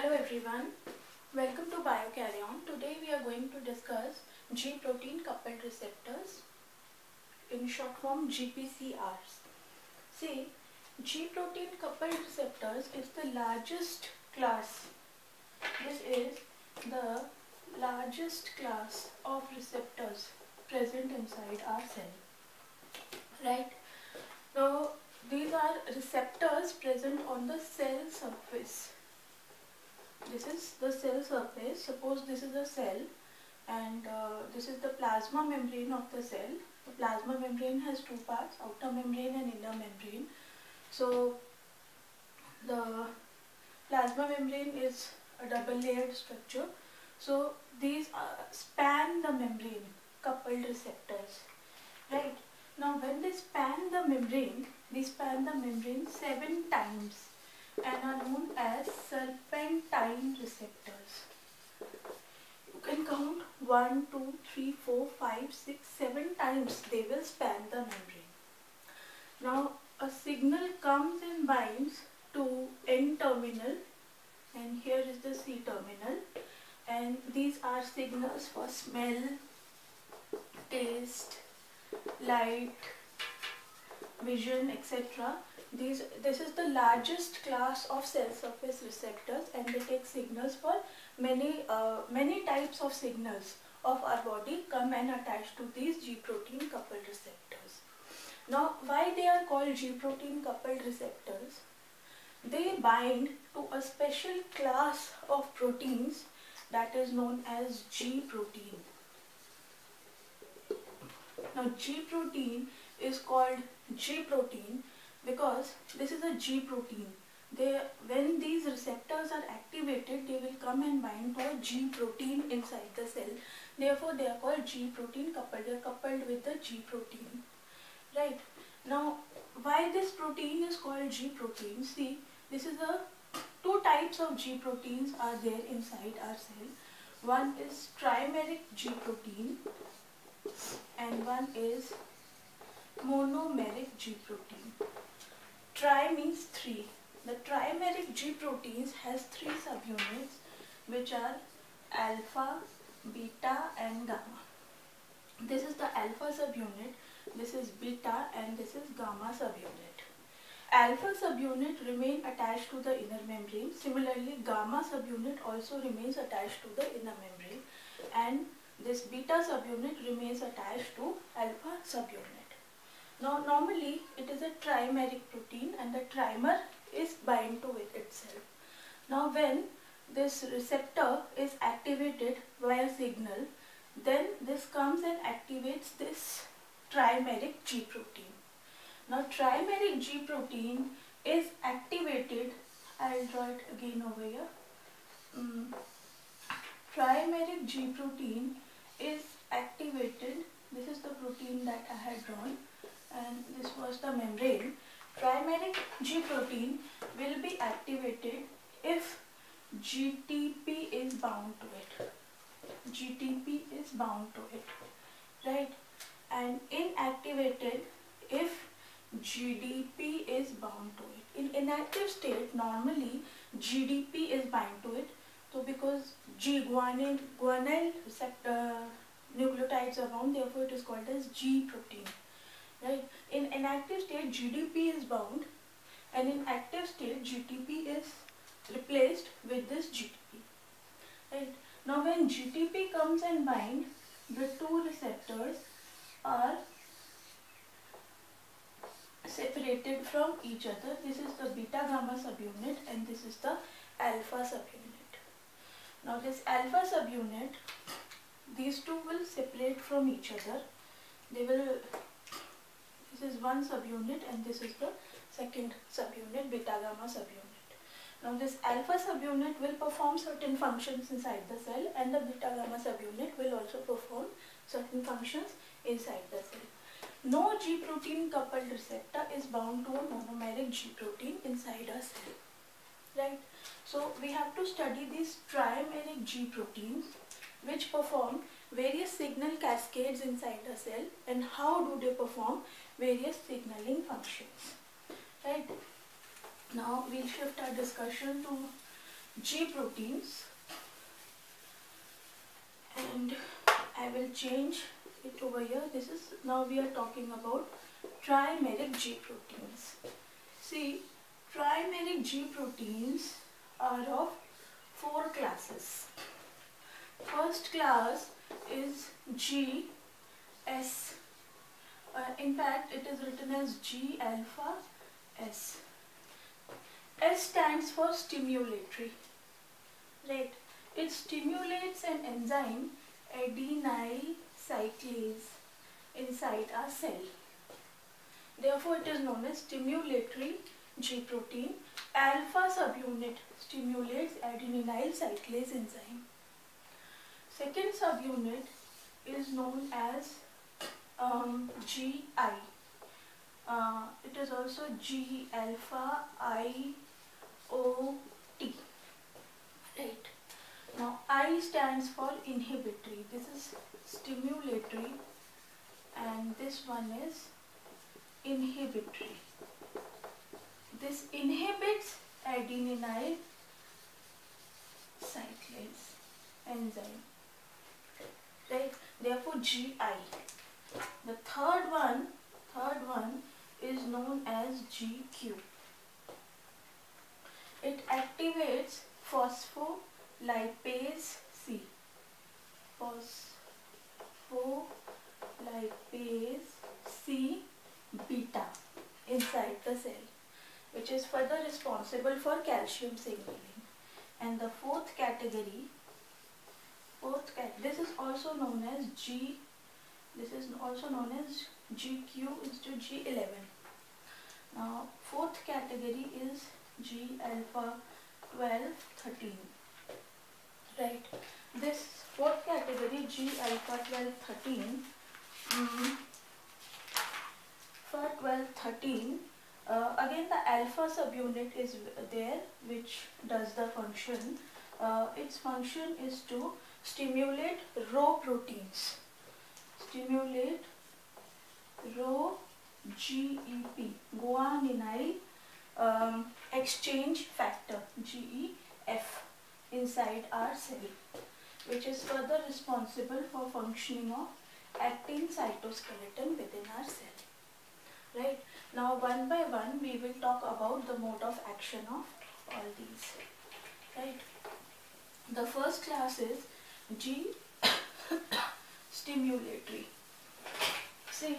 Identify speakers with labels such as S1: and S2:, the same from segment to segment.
S1: Hello everyone, welcome to BioKaryon. Today we are going to discuss G protein coupled receptors, in short form GPCRs. See, G protein coupled receptors is the largest class. This is the largest class of receptors present inside our cell. Right? Now, these are receptors present on the cell surface this is the cell surface. Suppose this is a cell and uh, this is the plasma membrane of the cell. The plasma membrane has two parts outer membrane and inner membrane. So the plasma membrane is a double layered structure. So these uh, span the membrane coupled receptors right? Now when they span the membrane they span the membrane seven times and are known as serpentine receptors. You can count 1, 2, 3, 4, 5, 6, 7 times they will span the membrane. Now a signal comes and binds to N terminal and here is the C terminal and these are signals for smell, taste, light, vision etc these, this is the largest class of cell surface receptors and they take signals for many, uh, many types of signals of our body come and attach to these G protein coupled receptors. Now why they are called G protein coupled receptors? They bind to a special class of proteins that is known as G protein. Now G protein is called G protein because this is a G protein. They, when these receptors are activated, they will come and bind to a G protein inside the cell. Therefore, they are called G protein coupled. They are coupled with the G protein. Right. Now, why this protein is called G protein? See, this is a two types of G proteins are there inside our cell. One is trimeric G protein and one is monomeric G protein. Tri means three. The trimeric G proteins has three subunits which are alpha, beta and gamma. This is the alpha subunit, this is beta and this is gamma subunit. Alpha subunit remain attached to the inner membrane. Similarly, gamma subunit also remains attached to the inner membrane and this beta subunit remains attached to alpha subunit. Now normally it is a trimeric protein and the trimer is bind to it itself. Now when this receptor is activated via signal then this comes and activates this trimeric G protein. Now trimeric G protein is activated, I will draw it again over here. Um, trimeric G protein is activated, this is the protein that I had drawn and this was the membrane, trimeric G protein will be activated if GTP is bound to it. GTP is bound to it, right? And inactivated if GDP is bound to it. In inactive state, normally GDP is bound to it. So because G guanine, guanyl receptor nucleotides are bound, therefore it is called as G protein right? In inactive state GDP is bound and in active state GTP is replaced with this GTP right? Now when GTP comes and bind the two receptors are separated from each other. This is the beta gamma subunit and this is the alpha subunit. Now this alpha subunit these two will separate from each other. They will this is one subunit and this is the second subunit, beta gamma subunit. Now this alpha subunit will perform certain functions inside the cell and the beta gamma subunit will also perform certain functions inside the cell. No G protein coupled receptor is bound to a monomeric G protein inside a cell. Right? So we have to study these trimeric G proteins which perform various signal cascades inside the cell and how do they perform various signaling functions. Right. Now we'll shift our discussion to G proteins and I will change it over here. This is now we are talking about trimeric G proteins. See, trimeric G proteins are of four classes. First class is G S. Uh, in fact, it is written as G alpha S. S stands for stimulatory. Right. It stimulates an enzyme adenyl cyclase inside our cell. Therefore, it is known as stimulatory G protein. Alpha subunit stimulates adenyl cyclase enzyme. Second subunit is known as um, GI. Uh, it is also G alpha I O T. Right. Now I stands for inhibitory. This is stimulatory and this one is inhibitory. This inhibits adenyl cyclase enzyme. Right? Therefore GI. The third one, third one is known as GQ. It activates phospholipase C. Phospholipase C beta inside the cell which is further responsible for calcium signaling. And the fourth category, fourth cat this is also known as G, this is also known as GQ instead of G11. Now fourth category is G alpha 12 13 right. This fourth category G alpha 12 13 um, for 12 13 uh, again the alpha subunit is there which does the function. Uh, its function is to stimulate Rho proteins stimulate Rho GEP guanylyl um, exchange factor GEF inside our cell which is further responsible for functioning of actin cytoskeleton within our cell. Right. Now one by one we will talk about the mode of action of all these. Right. The first class is G stimulatory. See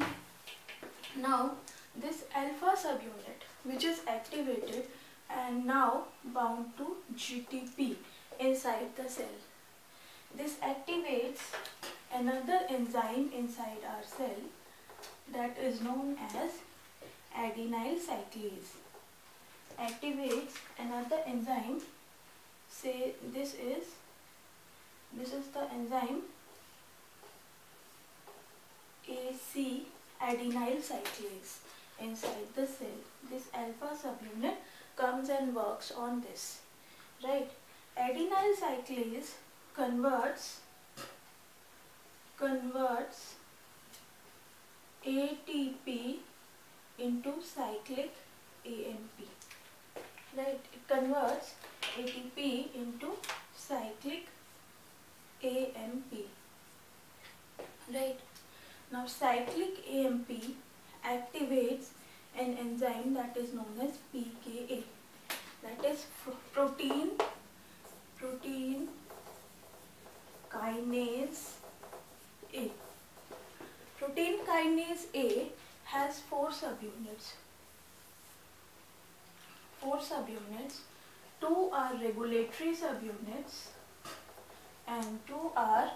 S1: now this alpha subunit which is activated and now bound to GTP inside the cell. This activates another enzyme inside our cell that is known as adenyl cyclase. Activates another enzyme, say this is, this is the enzyme AC adenyl cyclase inside the cell. This alpha subunit comes and works on this. Right. Adenyl cyclase converts converts ATP into cyclic AMP. Right. It converts ATP into cyclic AMP. Right. Now cyclic AMP activates an enzyme that is known as PKA. That is protein, protein kinase A. Protein kinase A has four subunits. Four subunits. Two are regulatory subunits and two are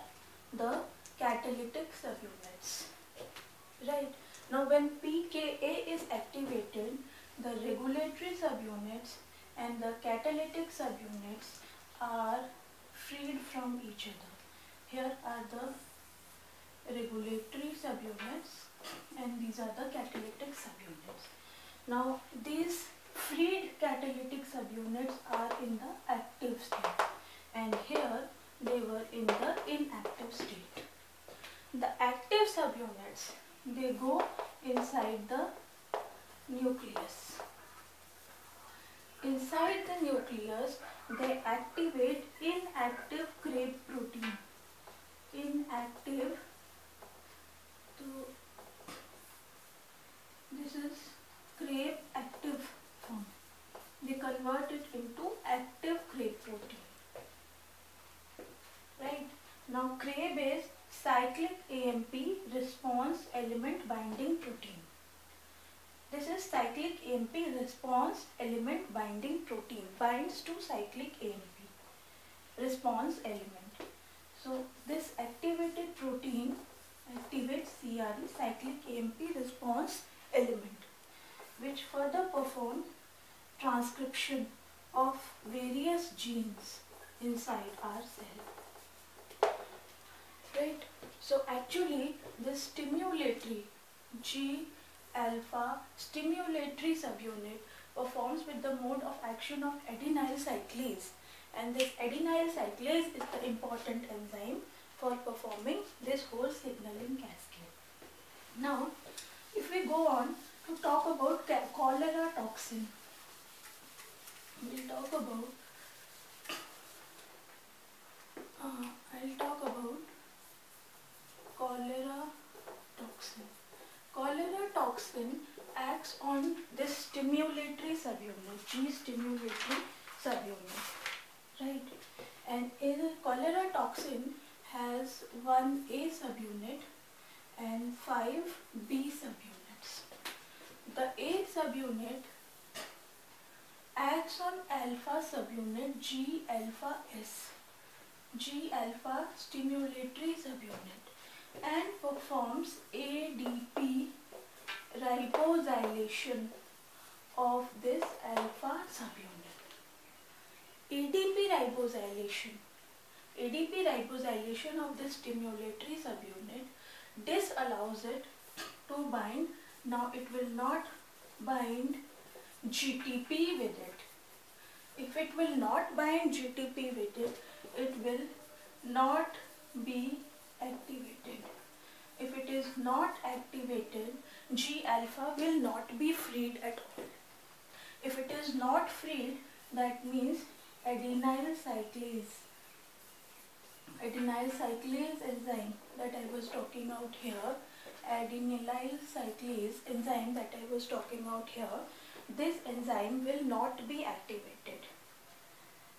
S1: the catalytic subunits. Right. Now when PKA is activated, the regulatory subunits and the catalytic subunits are freed from each other. Here are the regulatory subunits and these are the catalytic subunits. Now these freed catalytic subunits are in the active state and here they were in the inactive state. The active subunits they go inside the nucleus. Inside the nucleus, they activate inactive CREB protein. Inactive. So this is CREB active form. They convert it into active CREB protein. Right. Now CREB is cyclic AMP response element binding protein. This is cyclic AMP response element binding protein. Binds to cyclic AMP response element. So this activated protein activates CRE cyclic AMP response element which further perform transcription of various genes inside our cell. Right. So actually this stimulatory G alpha stimulatory subunit performs with the mode of action of adenyl cyclase and this adenyl cyclase is the important enzyme for performing this whole signaling cascade. Now if we go on to talk about cholera toxin, we'll talk about uh, I'll talk about cholera toxin. Cholera toxin acts on this stimulatory subunit, G stimulatory subunit, right? And in cholera toxin has one A subunit and five B subunits. The A subunit acts on alpha subunit G alpha S, G alpha stimulatory subunit and performs ADP ribosylation of this alpha subunit. ADP ribosylation. ADP ribosylation of this stimulatory subunit disallows it to bind. Now it will not bind GTP with it. If it will not bind GTP with it, it will not be. Not activated, G alpha will not be freed at all. If it is not freed, that means adenyl cyclase. Adenyl cyclase enzyme that I was talking about here, adenylyl cyclase enzyme that I was talking about here, this enzyme will not be activated.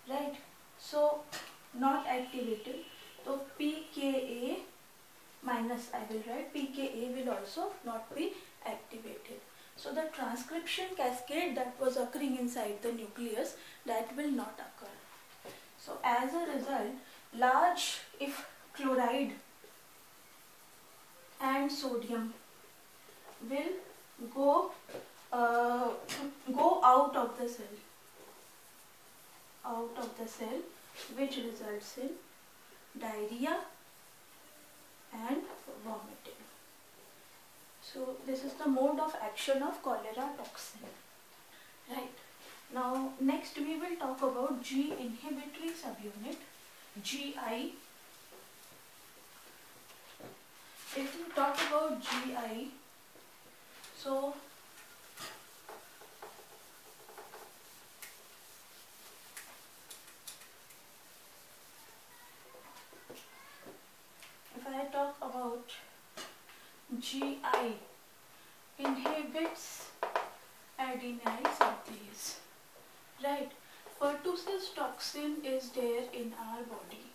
S1: Right? So, not activated so PKA minus I will write PKA will also not be activated. So the transcription cascade that was occurring inside the nucleus that will not occur. So as a result large if chloride and sodium will go uh, go out of the cell out of the cell which results in diarrhea and vomiting. So this is the mode of action of cholera toxin. Right. Now next we will talk about G inhibitory subunit GI. If you talk about GI, so I talk about GI inhibits adenyl synthase. Right. Pertussis toxin is there in our body.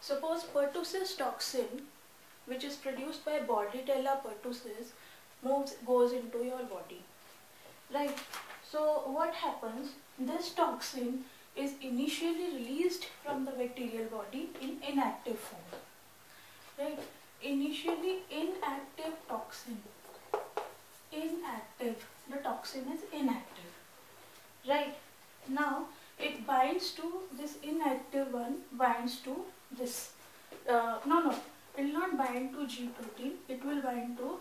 S1: Suppose pertussis toxin which is produced by Bordetella pertussis moves goes into your body. Right. So what happens? This toxin is initially released from the bacterial body in inactive form right initially inactive toxin. Inactive. The toxin is inactive. Right. Now it binds to this inactive one binds to this. Uh, no no. It will not bind to G protein. It will bind to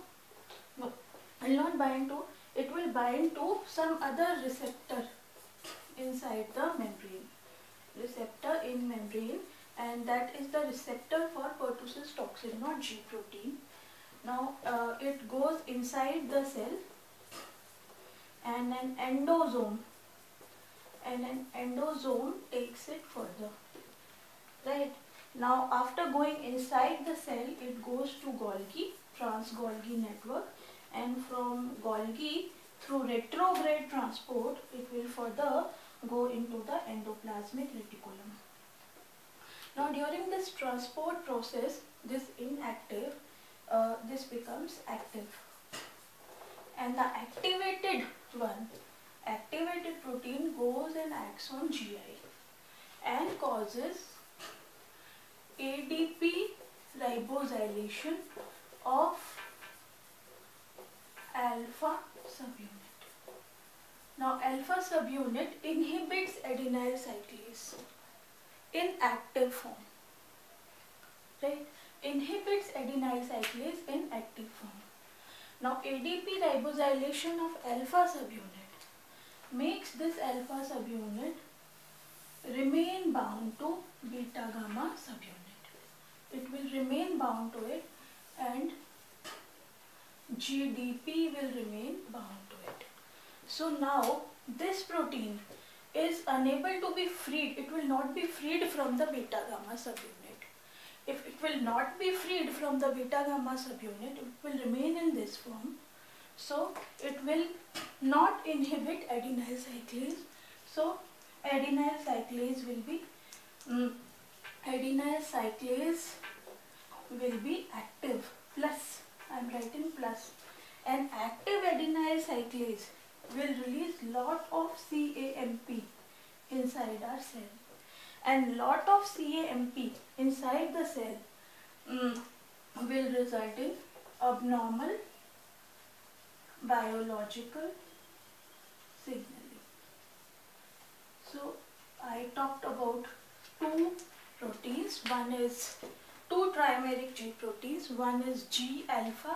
S1: no. It will not bind to it will bind to some other receptor inside the membrane. Receptor in membrane and that is the receptor for pertussis toxin, not G protein. Now uh, it goes inside the cell and an endosome, and an endosome takes it further. Right? Now after going inside the cell, it goes to Golgi, trans-Golgi network and from Golgi through retrograde transport, it will further go into the endoplasmic reticulum. Now during this transport process, this inactive, uh, this becomes active. And the activated one, activated protein goes and acts on GI and causes ADP ribosylation of alpha subunit. Now alpha subunit inhibits adenyl cyclase in active form. Right? Inhibits adenyl cyclase in active form. Now ADP ribosylation of alpha subunit makes this alpha subunit remain bound to beta gamma subunit. It will remain bound to it and GDP will remain bound to it. So now this protein is unable to be freed, it will not be freed from the beta gamma subunit. If it will not be freed from the beta gamma subunit, it will remain in this form. So it will not inhibit adenyl cyclase. So adenyl cyclase will be um, adenyl cyclase will be active plus I am writing plus an active adenyl cyclase will release lot of CAMP inside our cell and lot of CAMP inside the cell um, will result in abnormal biological signaling. So I talked about two proteins. One is two trimeric G proteins. One is G alpha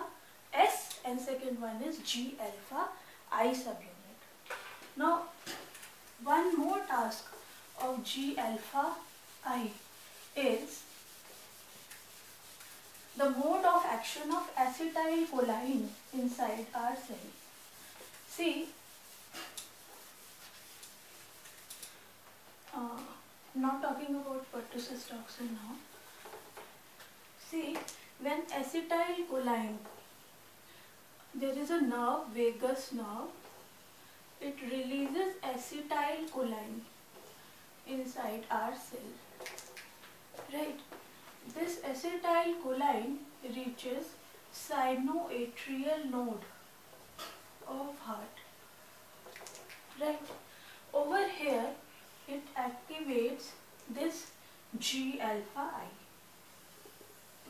S1: S and second one is G alpha I subunit. Now, one more task of G alpha I is the mode of action of acetylcholine inside our cell. See, uh, not talking about pertussis toxin now. See, when acetylcholine there is a nerve, vagus nerve. It releases acetylcholine inside our cell. Right? This acetylcholine reaches sinoatrial node of heart. Right? Over here, it activates this G alpha I.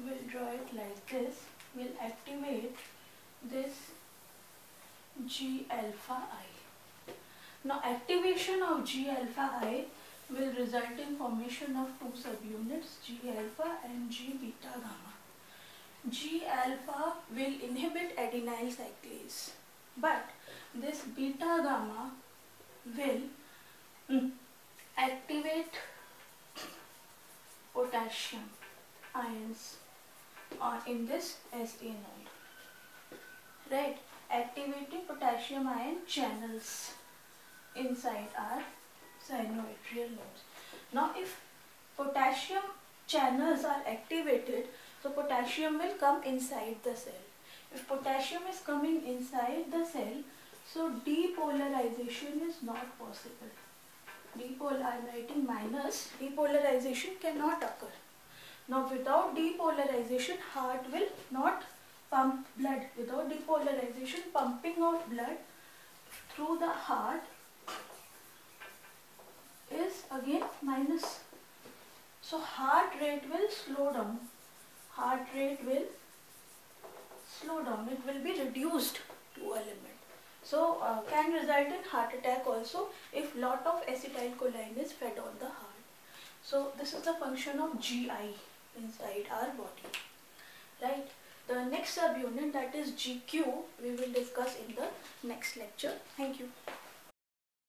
S1: We'll draw it like this. We'll activate this G alpha I. Now activation of G alpha I will result in formation of two subunits G alpha and G beta gamma. G alpha will inhibit adenyl cyclase but this beta gamma will mm, activate potassium ions uh, in this SA node right activating potassium ion channels inside our sinoatrial nodes. Now if potassium channels are activated, so potassium will come inside the cell. If potassium is coming inside the cell, so depolarization is not possible. Depol I am writing minus, depolarization cannot occur. Now without depolarization, heart will not pump blood. Without depolarization pumping of blood through the heart is again minus. So heart rate will slow down. Heart rate will slow down. It will be reduced to a limit. So uh, can result in heart attack also if lot of acetylcholine is fed on the heart. So this is the function of GI inside our body. Right the next subunit that is GQ we will discuss in the next lecture. Thank you.